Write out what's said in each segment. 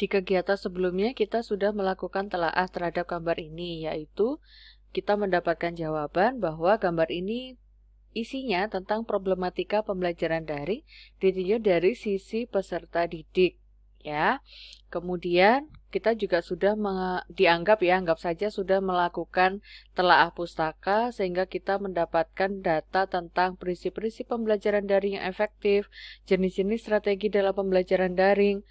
Di kegiatan sebelumnya kita sudah melakukan telaah terhadap gambar ini, yaitu kita mendapatkan jawaban bahwa gambar ini isinya tentang problematika pembelajaran daring ditinjau dari sisi peserta didik ya. Kemudian kita juga sudah dianggap ya, anggap saja sudah melakukan telaah pustaka sehingga kita mendapatkan data tentang prinsip-prinsip pembelajaran daring yang efektif, jenis-jenis strategi dalam pembelajaran daring,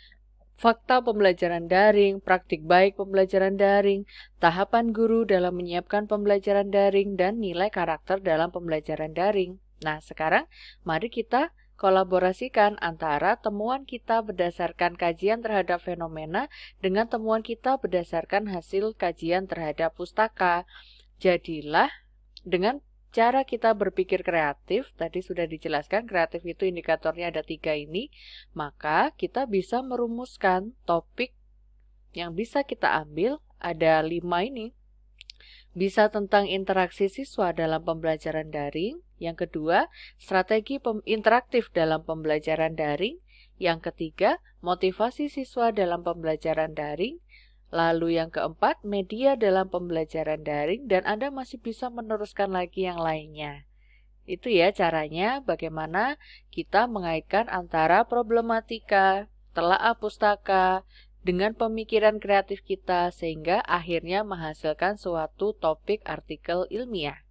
fakta pembelajaran daring, praktik baik pembelajaran daring, tahapan guru dalam menyiapkan pembelajaran daring, dan nilai karakter dalam pembelajaran daring. Nah, sekarang mari kita kolaborasikan antara temuan kita berdasarkan kajian terhadap fenomena dengan temuan kita berdasarkan hasil kajian terhadap pustaka. Jadilah dengan cara kita berpikir kreatif, tadi sudah dijelaskan kreatif itu indikatornya ada tiga ini, maka kita bisa merumuskan topik yang bisa kita ambil, ada lima ini. Bisa tentang interaksi siswa dalam pembelajaran daring, yang kedua, strategi interaktif dalam pembelajaran daring, yang ketiga, motivasi siswa dalam pembelajaran daring, Lalu yang keempat, media dalam pembelajaran daring dan Anda masih bisa meneruskan lagi yang lainnya. Itu ya caranya bagaimana kita mengaitkan antara problematika, telaah pustaka, dengan pemikiran kreatif kita sehingga akhirnya menghasilkan suatu topik artikel ilmiah.